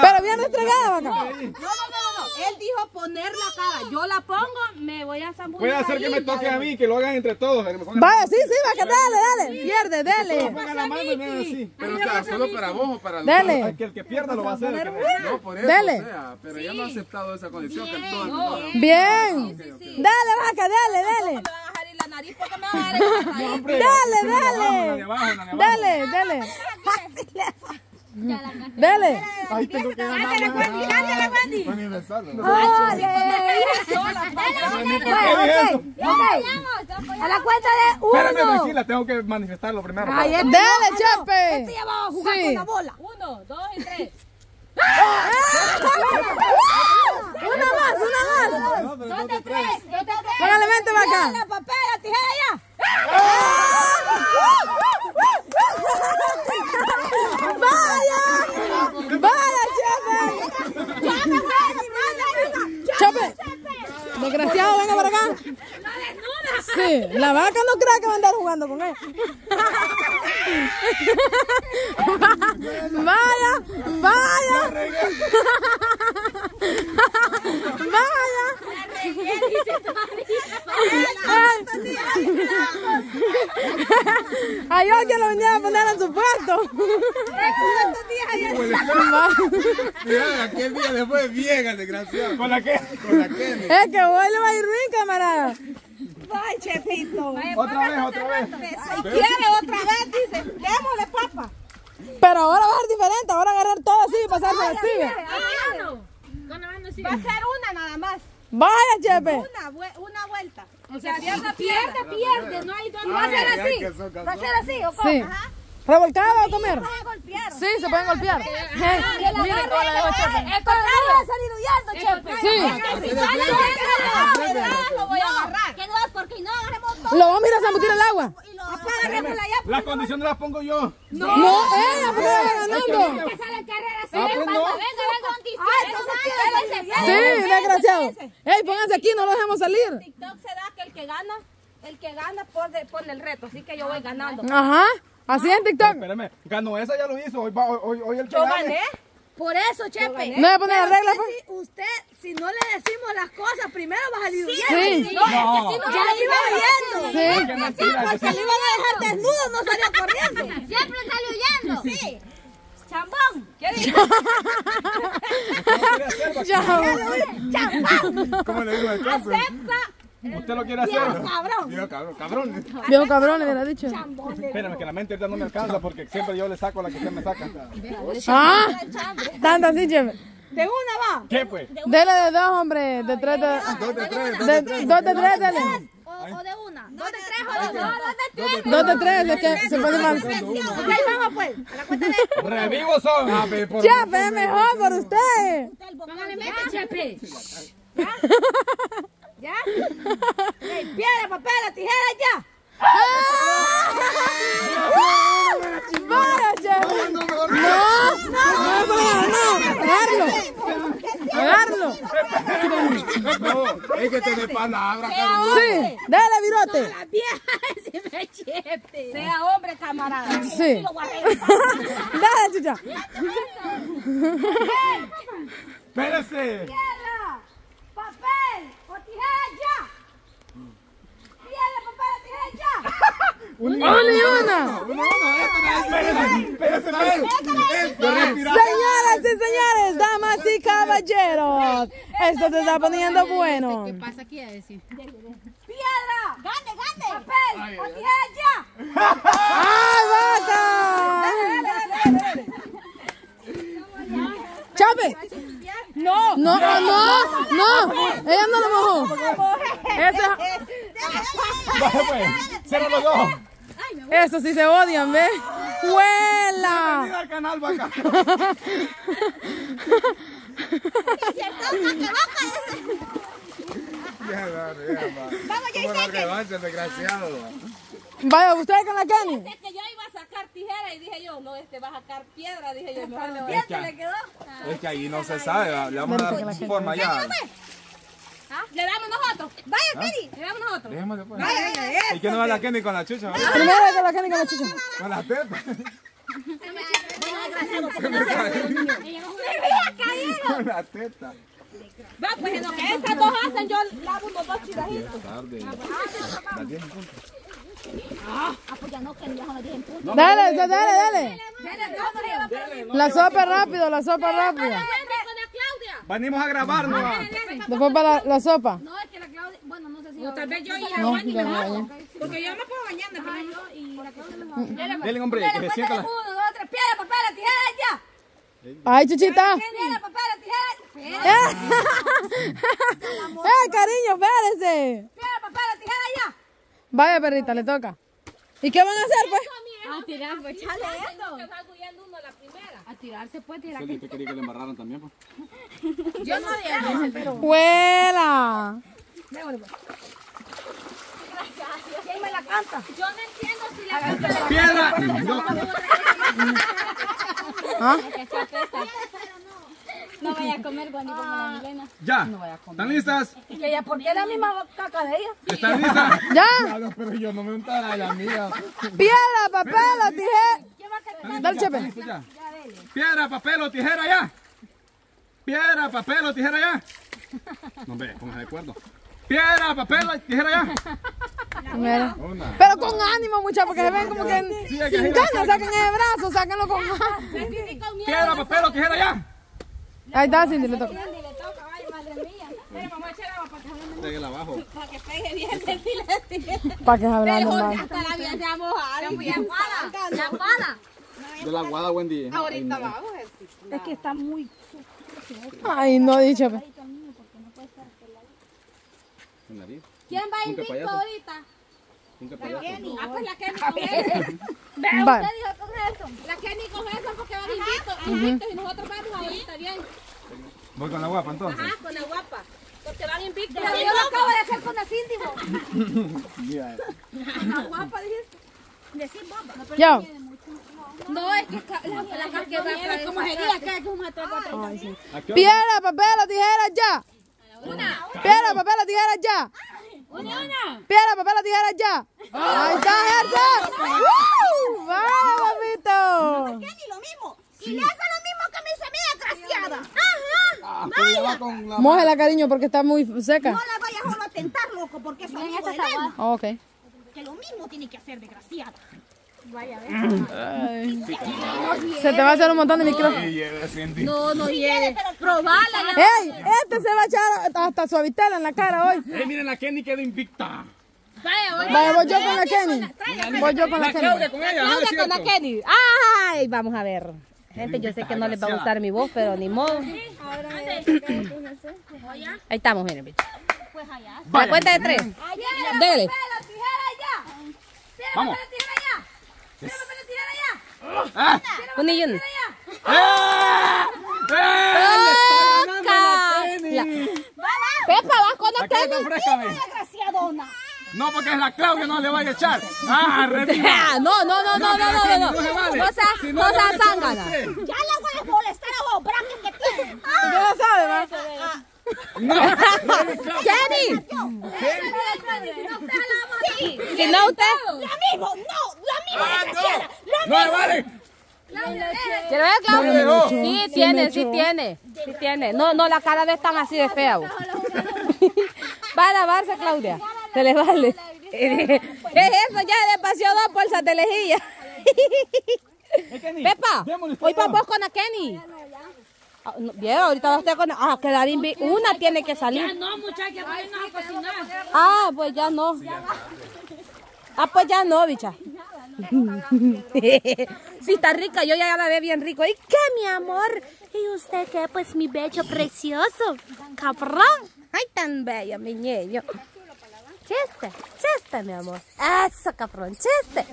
Pero bien restregada, vaca. No, no, no, no. Él dijo poner la cara. Yo la pongo, me voy a zambullir Puede hacer que me ya toque a mí, que lo hagan entre todos. que Vaya, sí, sí, vaca, dale, dale. Pierde, dale. Pongan la mano y me hagan así. Pero o sea, solo para vos o para los Dale. Que el que pierda lo va a hacer. que- No, por eso, Dale. o sea, pero ella no ha aceptado esa condición que No. Bien. Ok, ok. Dale, vaca, dale, dale. Me van a jalar la nariz porque me van a dar el No, hombre, Dale, una de abajo, una de dale. abajo, una de abajo. Dale, dale. Dale. Ay, tengo que ganar. Besarlo. A la cuenta de Espérame, uno. tranquila, tengo que manifestarlo primero. Dale, no, Chepe. Este ya va a jugar Sí. con la bola. Uno, dos y tres. Una más, una más. Dos de tres. Tres, dos de tres. Póngale mente, vaca. La papel, la tijera ya. ¡Vaya! ¡Vaya, Chepe! ¡Chepe! Desgraciado, venga para acá. Sí, la vaca no cree que va a andar jugando con él. Vaya, vaya. Vaya. Ay, yo que lo venía a poner en su puesto. Mira, aquel día después bien al desgraciado. ¿Con la qué? Con la Kenny. Es que hoy le va a ir bien, camarada. Ay, Chepito. Otra vez, otra vez. Si quiere otra vez, dice, démosle papa. Pero ahora va a ser diferente, ahora agarrar todo así y pasarse así. Ve. Va a ser una nada más. Vaya, Chepe. Una, una vuelta. O sea, pierde, pierde, pierde. No hay donde. Va a ser así. Va a ser así, ¿o cómo? Sí. Ajá. ¿Revolcada a comer? Puede golpear. Sí, se pueden golpear. Miren cómo la dejo a Chepe. El contrario va a salir huyendo, Chepe. Sí. Si sale huyendo, lo voy a agarrar. Que no, porque no todo. Lo vamos a ir a zambutir el agua. La condiciones las pongo yo. No, ella, porque ella va ganando. Ah, no. Ah, Sí, desgraciado. Ey, pónganse aquí, no lo dejemos salir. TikTok será que el que gana, el que gana pone, el reto, así que yo voy ganando. Ajá. Así en TikTok. Espérame, ganó esa, ya lo hizo. Hoy, va, hoy, hoy el que Yo gané. Por eso, Chepe. No voy a poner las reglas, Usted, pues. si, usted, si no le decimos las cosas, primero va a salir huyendo. Sí. No, No. ya iba huyendo. Sí. Porque que le sí. iban a dejar desnudo, no salió corriendo. Siempre salió huyendo. Sí. Chambón. ¿Qué dijo? Chao. Chambón. ¿Cómo le digo al campo? Acepta. ¿Usted lo quiere hacer? Cabrón. Digo, cabrón, cabrón. Viejo cabrón, le hubiera dicho. Espérame, que la mente ahorita no me alcanza porque siempre yo le saco la que usted me saca. Ah, tanto así, Chepe. De una va. ¿Qué pues? Dele de dos, hombre. De tres, de... Dos de tres, dos De, de tres. dos de tres, dale. O, de una. Dos de tres o de dos. Dos de tres. Dos de tres, es que se puede mal. Ok, vamos pues. A la cuenta de. Revivos son. Chepe, es mejor por usted. Póngale mente, Chepe. ¿Ya? ¿Ya? Ey, piedra, papel, la tijera, ya. No, no puede no. Agarlo. Agarlo. No, es que tiene palabra, cabrón. Sí, dale, virote. La vieja se me. Sea hombre, camarada. Sí. Dale, chucha. Espérese. Piedra, papel o tijera, ya. Piedra, papel o tijera, ya. Una y una. Uno, uno, este, este, este, este, este, respira. Señoras y señores, damas y caballeros, esto se está poniendo bueno. pasa aquí a decir? Piedra, gane, gane. Papel o tijera, ya. ¡Ay, vaca! ¡Chape! No. No, no, no, no, ella no lo mojó. Eso, pues. Cierra los ojos. Eso sí se odian, ¿ves? ¡Huela! Al canal, vaca. Ya, dale, ya, va. ¿Cómo la revancha, el desgraciado? Vaya, ¿usted con la Kenny? Es que yo iba a sacar tijera y dije yo, no, este va a sacar piedra, dije yo, mejor le voy Es que, le quedó. es que ahí no se sabe, va. le vamos a dar forma ya. ¿Ah? Le damos nosotros. Vaya, Kenny, le damos nosotros. Dejémosle pues. Vaya, vaya, ¿Y qué no va la Kenny con la chucha? va? Primero con la Kenny con la chucha. Con la teta. No se- Con la teta. Va, pues en lo que estas dos hacen, yo lavo unos dos chilajitos. Tarde. Las 10 en punto. Ah, pues ya no, que ya son las 10 en punto. Dale, dale, dale. Dale, La sopa rápido, la sopa rápido. La. Venimos a grabarnos. va. Después para la, la sopa. No, es que la Claudia, bueno, no sé si... Tal vez yo y No, me. Porque yo me puedo bañar, pero no. y la Claudia mejor. Dele, hombre, que se sienta la... Uno, dos, tres, piedra, papel, tijera, ya. Ay, chuchita. Piedra, papel, tijera. ¡Eh, cariño, espérese! Piedra, papel, tijera, ya. Vaya, perrita, le toca. ¿Y qué van a hacer, pues? A tirar, pues, chale esto. A tirarse puede tirar. Quería que le embarraran también, pues. Yo no pero. ¡Vuela! ¿Quién me la canta? Yo no entiendo si la ¡Piedra! No. ¿Ah? No vaya a comer cuando como la Milena. Ya. ¿Están listas? ¿Y que ella, por qué la misma caca de ella? ¿Están listas? ¡Ya! Claro, pero yo no me untara la mía. ¡Piedra, papel o tijera! Dale, chepe. Piedra, papel o tijera ya. Piedra, papel o tijera ya. No ve, póngase de acuerdo. Piedra, papel o tijera ya. Una. Pero con ánimo, muchachos, porque se ven como que Sí, sin ganas, saquen el brazo, sáquenlo con ánimo. Piedra, papel o tijera ya. Ahí está, Cindy, le toca. le toca, ay, madre mía. Mira, vamos a echar agua para que Pégala abajo. Para que pegue bien el filete. Para que. Hasta la vida se va a mojar. Ya para. Ya para. De la guada, Wendy. Ahorita vamos. Es que está muy... Ay, no, dicho. ¿Quién va invicto ahorita? Nunca payaso. Ah, pues la Kenny con eso. Vale. ¿Usted dijo con eso? La Kenny con eso porque van invictos. Invictos y nosotros vamos bien. Voy con la guapa entonces. Ajá, con la guapa. Porque van invictos. Pero yo lo acabo de hacer con la Cindy, Mira, La guapa, dijiste. Decir boba. Yo. No, es que la, la, la que va como sería que es un mato cuatro. ¿A qué hora? Piedra, papel o tijera ya. Una. Piedra, papel o tijera ya. Una, una. Piedra, papel o tijera ya. Ahí está, Gerson. ¡Woo! ¡Vamos, papito! Kenny, lo mismo. Y le hace lo mismo amigas, desgraciada. Ah, con la... Mójela, cariño, porque está muy seca. No la vayas solo a tentar, loco, porque es amigo ok. Que lo mismo tiene que hacer, desgraciada. Se te va a hacer un montón de Cindy. No, no llegue. Probala. ¡Ey! Este se va a echar hasta suavitela en la cara hoy. Eh, miren, la Kenny quedó invicta. Vaya, voy yo con la Kenny. Voy yo con la Kenny. con ella, ¿no? Es Claudia con la. Kenny. ¡Ay! Vamos a ver. Gente, yo sé que no les va a gustar mi voz, pero ni modo. Ahí estamos, miren, bicho. A la cuenta de tres. Dele. ¡Piedra, tijera, ya! ¡Piedra, Vamos. ¡Ah! Un y uno. ¡Eh! ¡Eh! ¡Le está ganando la Kenny! Pepa, vas con la ve. Desgraciadona. No, porque es la Claudia, no le vaya a echar. ¡Ah! Ah, No, no, no, no, no, no, no, no. No se vale. No seas, Si no seas zángana. Ya la voy a molestar a vos, braque que tiene. ¿Qué la sabe, va? Kenny, Sí, si no usted, lo mismo, no, lo mismo, desgraciada. Lo ¡No le vale! ¿quiere ver, Claudia? Sí, tiene, sí tiene, sí tiene. No, no, la cara de tan así de fea. vos. Va a lavarse, Claudia. Se le vale. Es eso, ya despació dos bolsas de lejía. Pepa, hoy vamos con la Kenny. Ah, no, Bien, ahorita va usted con... Ah, quedar invi... Una tiene que salir. No, muchachos, vayan a cocinar. Ah, pues ya no. Ah, pues ya no, bicha. Sí, está rica, yo ya la ve bien rico. ¿Y qué, mi amor? ¿Y usted qué? Pues mi bello precioso. Cabrón. Ay, tan bella, mi niño. Chiste, chiste, mi amor. Eso, cabrón, chiste.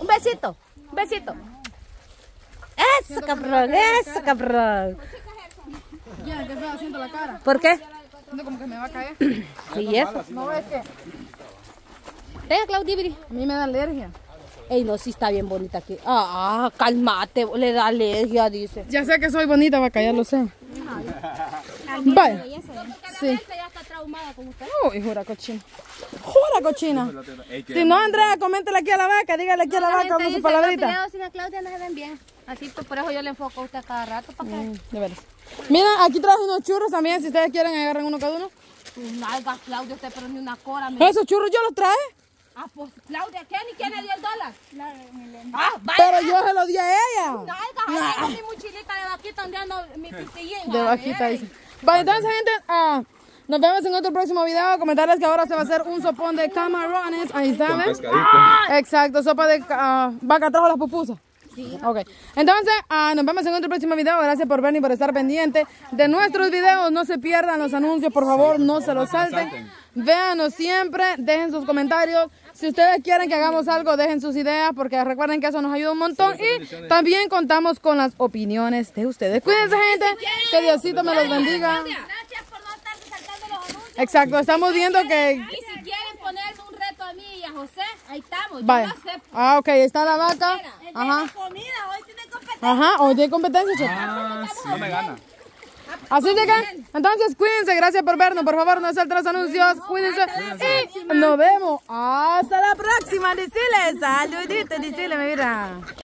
Un besito, un besito. Eso, cabrón, eso, cabrón. Ya, que estoy haciendo la cara. ¿Por qué? Siento como que me va a caer. ¿Y eso? No ves que Venga, Claudia, Ibri. a mí me da alergia. Ey, no, sí está bien bonita aquí. Ah, ah, cálmate, le da alergia, dice. Ya sé que soy bonita, vaca, ya lo sé. Vaya. Sí. Traumada con usted. Uy, jura cochina. Jura cochina. Si no, Andrea, coméntale aquí a la vaca, dígale aquí a la vaca con su palabrita. Los videos sin la Claudia no se ven bien. Así, pues, por eso yo le enfoco a usted cada rato para que... De veras. Mira, aquí traje unos churros también, si ustedes quieren agarren uno cada uno. Tus nalgas, Claudia, usted pero ni una cora. Me... Esos churros yo los traje, Ah, pues, Claudia, ¿quién y quién le dio el dólar? Ah, vaya. pero yo se los di a ella. Nalgas, ahí tengo mi mochilita de vaquita donde ando mi pistillín. De vaquita, dice. Vale, entonces, gente, ah, nos vemos en otro próximo video. Comentarles que ahora se va a hacer un sopón de camarones. Ahí está, ¿ven? Exacto, sopa de ah, vaca trajo las pupusas. Sí. Ok. Entonces, ah, nos vemos en otro próximo video. Gracias por ver y por estar pendiente de nuestros videos. No se pierdan los anuncios, por favor, no se los salten. Véanos siempre, dejen sus comentarios. Si ustedes quieren que hagamos algo, dejen sus ideas, porque recuerden que eso nos ayuda un montón. Y también contamos con las opiniones de ustedes. Cuídense, gente. Que Diosito me los bendiga. Gracias por no estarse saltando los anuncios. Exacto, estamos viendo que... Y si quieren ponerme un reto a mí y a José, ahí estamos. Yo Vaya. lo acepto. Ah, ok, está la vaca. Ajá. Comida, hoy tiene competencia. Ajá, hoy tiene competencia, chef. Ah, No me gana. Así de que, entonces cuídense, gracias por vernos, por favor no salten los anuncios, cuídense y nos vemos hasta la próxima, decirle, saludito, decirle, mira.